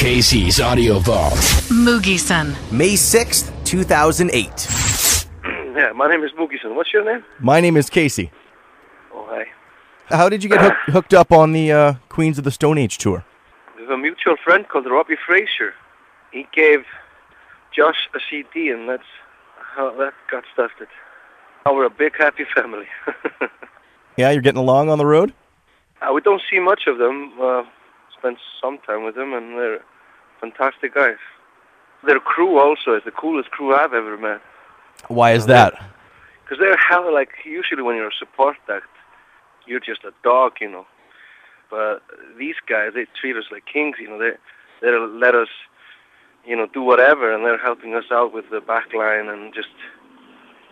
Casey's Audio Vault. Mugison. May 6th, 2008. Yeah, my name is Mugison. What's your name? My name is Casey. Oh, hi. How did you get hook, hooked up on the uh, Queens of the Stone Age tour? We have a mutual friend called Robbie Fraser. He gave Josh a CD, and that's how that got started. Now we're a big, happy family. Yeah, you're getting along on the road? uh, we don't see much of them. Uh, spent some time with them, and they're fantastic guys. Their crew also is the coolest crew I've ever met. Why is that? Because they're hell like usually when you're a support act, you're just a dog, you know. But these guys, they treat us like kings, you know. They they let us, you know, do whatever, and they're helping us out with the back line and just,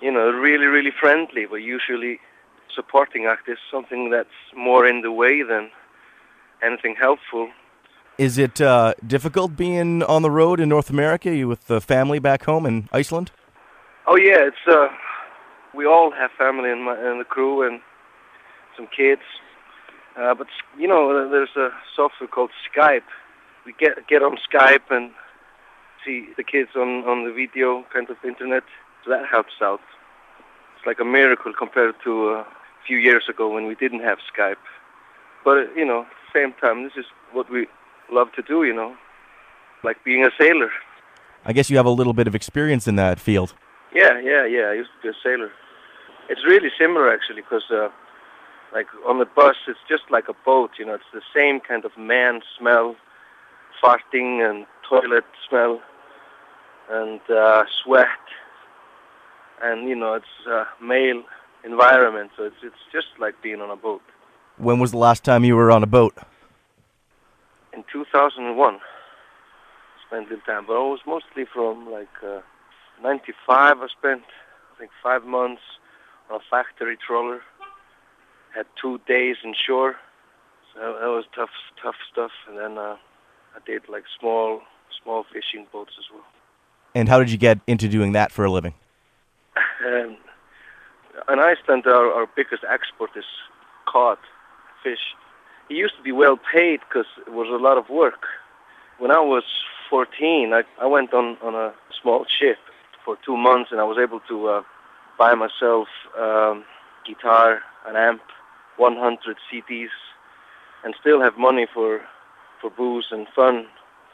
you know, really really friendly. But usually, supporting act is something that's more in the way than anything helpful. Is it uh, difficult being on the road in North America you with the family back home in Iceland? Oh yeah, it's uh, we all have family in, my, in the crew and some kids. Uh, but you know, there's a software called Skype. We get get on Skype and see the kids on on the video kind of internet. So that helps out. It's like a miracle compared to uh, a few years ago when we didn't have Skype. But uh, you know, same time, this is what we love to do. You know, like being a sailor. I guess you have a little bit of experience in that field. Yeah, yeah, yeah. I used to be a sailor. It's really similar actually, because uh, like on the bus, it's just like a boat. You know, it's the same kind of man smell, farting and toilet smell, and uh, sweat, and you know, it's a male environment. So it's it's just like being on a boat. When was the last time you were on a boat? In 2001, spent a little time, but it was mostly from like uh, 95. I spent I think five months on a factory trawler. Had two days in shore, so that was tough, tough stuff. And then uh, I did like small, small fishing boats as well. And how did you get into doing that for a living? Um, in Iceland, our, our biggest export is cod, fish. It used to be well paid because it was a lot of work. When I was 14, I, I went on, on a small ship for two months, and I was able to uh, buy myself um, guitar, an amp, 100 CDs, and still have money for for booze and fun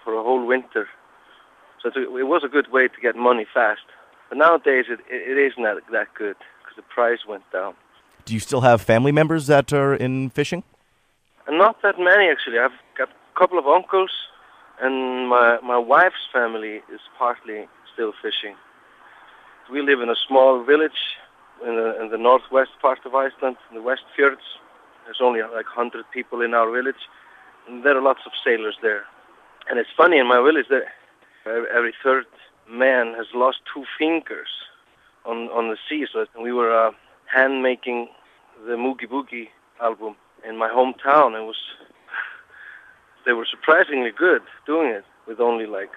for a whole winter. So it was a good way to get money fast. But nowadays, it, it isn't that, that good because the price went down. Do you still have family members that are in fishing? And not that many actually. I've got a couple of uncles, and my my wife's family is partly still fishing. We live in a small village in the, in the northwest part of Iceland, in the West Fjords. There's only like 100 people in our village, and there are lots of sailors there. And it's funny in my village that every every third man has lost two fingers on on the sea. So we were uh, hand making the Mugiboogie album in my hometown. It was they were surprisingly good doing it with only like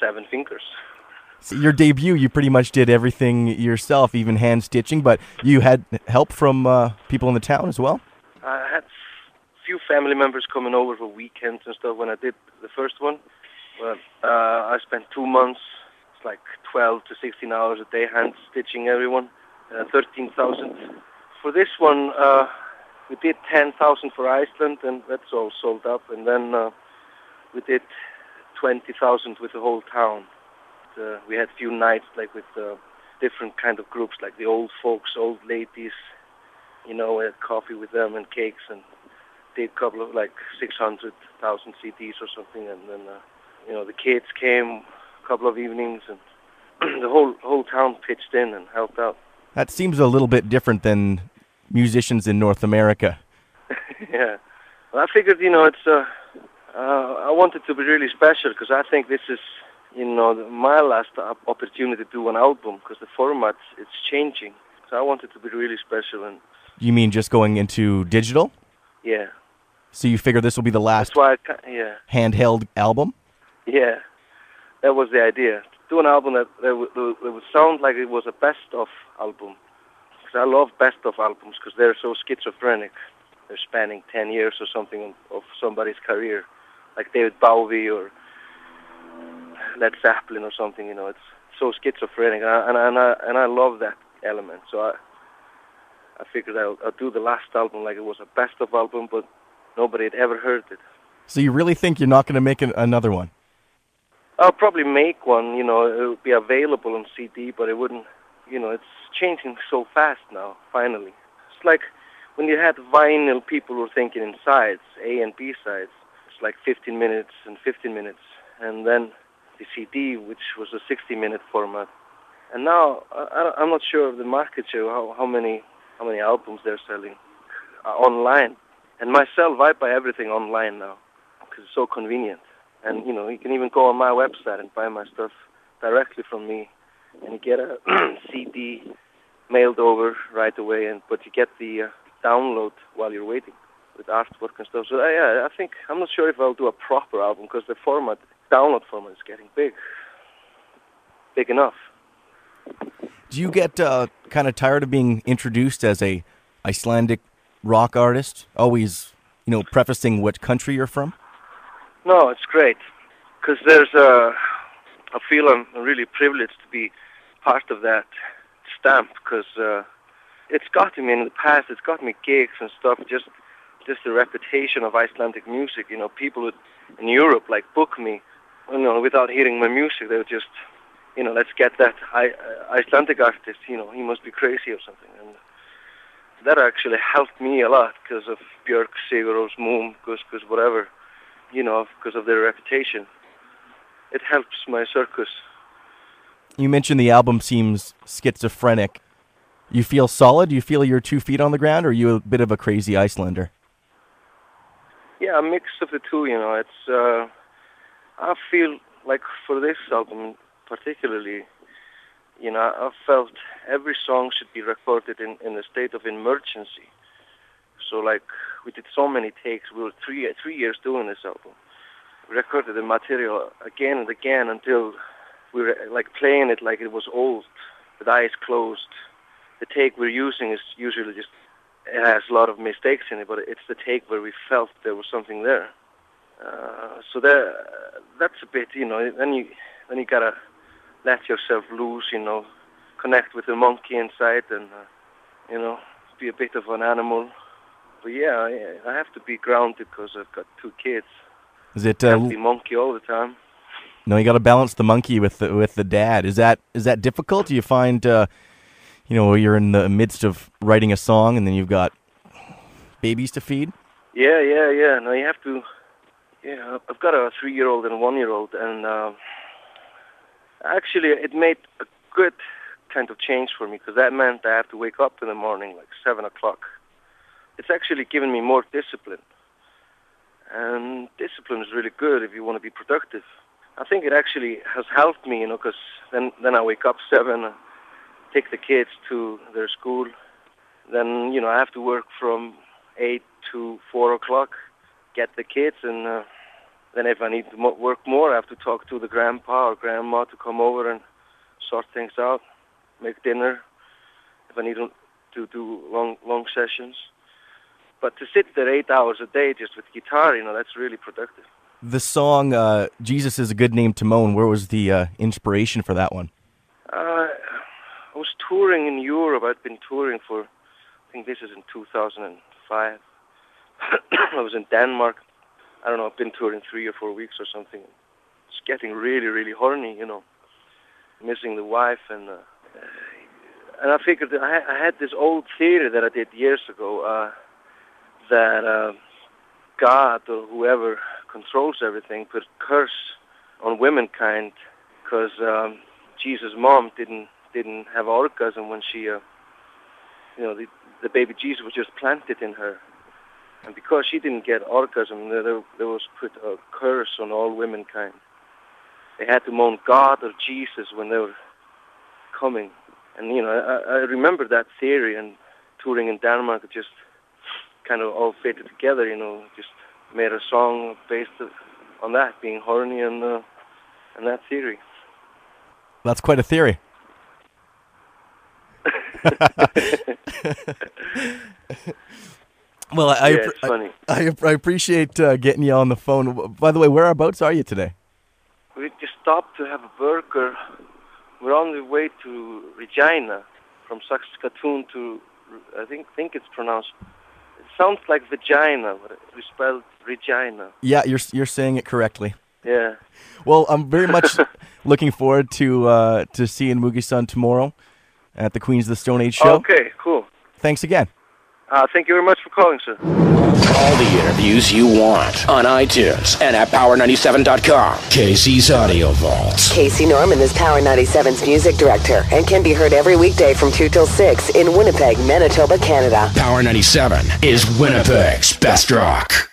seven fingers. So your debut, you pretty much did everything yourself, even hand stitching, but you had help from uh, people in the town as well? I had a few family members coming over for weekends and stuff when I did the first one. But uh, I spent two months, it's like 12 to 16 hours a day hand stitching everyone, uh, 13,000. For this one, uh, we did 10,000 for Iceland, and that's all sold up. And then uh, we did 20,000 with the whole town. Uh, we had a few nights like with uh, different kind of groups, like the old folks, old ladies. You know, we had coffee with them and cakes, and did a couple of like 600,000 CDs or something. And then, uh, you know, the kids came a couple of evenings, and the whole whole town pitched in and helped out. That seems a little bit different than musicians in North America. yeah. Well, I figured, you know, it's uh, uh, I wanted to be really special because I think this is, you know, my last opportunity to do an album because the format it's changing. So I wanted to be really special, and You mean just going into digital? yeah, So you figure this will be the last that's why. I, yeah, handheld album? yeah, that was the idea. Do an album that that would, that would sound like it was a best of album. Because I love best of albums because they're so schizophrenic. They're spanning ten years or something of somebody's career, like David Bowie or Led Zeppelin or something. You know, it's so schizophrenic, and I, and I, and I, and I love that element. So I I figured I'll, I'll do the last album like it was a best of album, but nobody had ever heard it. So you really think you're not going to make an, another one? I'll probably make one. You know, it would be available on CD, but it wouldn't. You know, it's changing so fast now. Finally, it's like when you had vinyl, people were thinking in sides, A and B sides. It's like 15 minutes and 15 minutes, and then the CD, which was a 60-minute format. And now I, I'm not sure of the market share, how, how many how many albums they're selling uh, online. And myself, I buy everything online now because it's so convenient. And you know, you can even go on my website and buy my stuff directly from me, and you get a CD mailed over right away. And but you get the uh, download while you're waiting with artwork and stuff. So uh, yeah, I think I'm not sure if I'll do a proper album because the format, download format, is getting big, big enough. Do you get uh, kind of tired of being introduced as a Icelandic rock artist? Always, you know, prefacing what country you're from. No, it's great because there's a. I feel I'm really privileged to be part of that stamp because uh, it's gotten me in the past. It's got me gigs and stuff. Just, just the reputation of Icelandic music. You know, people would, in Europe like book me, you know, without hearing my music. They would just you know, let's get that I, uh, Icelandic artist, you know, he must be crazy or something. And that actually helped me a lot because of Björk, Sigur Rós, Múm, Gus Gus, whatever, you know, because of their reputation. It helps my circus. You mentioned the album seems schizophrenic. You feel solid? You feel you're two feet on the ground, or are you a bit of a crazy Icelander? Yeah, a mix of the two. You know, it's. Uh, I feel like for this album, particularly, you know, I felt every song should be recorded in, in a state of emergency. So, like, we did so many takes. We were three three years doing this album. Recorded the material again and again until we were like playing it like it was old, with eyes closed. The take we're using is usually just it has a lot of mistakes in it, but it's the take where we felt there was something there. Uh, so that that's a bit, you know. Then you then you gotta let yourself loose, you know, connect with the monkey inside and, uh, you know, be a bit of an animal. But yeah, I have to be grounded because I've got two kids. Is it uh, be monkey all the time? No, you got to balance the monkey with the with the dad. Is that is that difficult? Do you find, uh, you know, you're in the midst of writing a song and then you've got babies to feed? Yeah, yeah, yeah. No, you have to. Yeah, I've got a three-year-old and a one-year-old, and. Uh, Actually, it made a good kind of change for me because that meant I have to wake up in the morning like seven o'clock. It's actually given me more discipline, and discipline is really good if you want to be productive. I think it actually has helped me, you know, because then then I wake up seven, take the kids to their school, then you know I have to work from eight to four o'clock, get the kids and. Uh, then if I need to work more, I have to talk to the grandpa or grandma to come over and sort things out, make dinner. If I need to do long long sessions, but to sit there eight hours a day just with guitar, you know, that's really productive. The song uh, "Jesus is a Good Name to Moan." Where was the uh, inspiration for that one? Uh, I was touring in Europe. I'd been touring for, I think this is in 2005. I was in Denmark I don't know, I've been touring three or four weeks or something. It's getting really, really horny, you know, missing the wife and. Uh, and I figured I, I had this old theory that I did years ago uh, that uh, God or whoever controls everything put curse on womankind because um, Jesus' mom didn't didn't have orgasm when she, uh, you know, the, the baby Jesus was just planted in her, and because she didn't get orgasm, there, there was put a curse on all womankind. They had to moan God or Jesus when they were coming. And, you know, I, I remember that theory and touring in Denmark, just kind of all fitted together, you know, just made a song based on that, being horny and, uh, and that theory. That's quite a theory. Well, I yeah, I, I, I, appreciate uh, getting you on the phone. By the way, whereabouts are you today? We just stopped to have a burger. We're on the way to Regina, from Saskatoon to, I think think it's pronounced. Sounds like vagina, but we spelled Regina. Yeah, you're you're saying it correctly. Yeah. Well, I'm very much looking forward to uh, to seeing Mugison tomorrow at the Queens of the Stone Age show. Okay, cool. Thanks again. Uh, thank you very much for calling, sir. All the interviews you want on iTunes and at Power97.com. Casey's Audio Vault. Casey Norman is Power 97's music director and can be heard every weekday from 2 till 6 in Winnipeg, Manitoba, Canada. Power 97 is Winnipeg's best rock.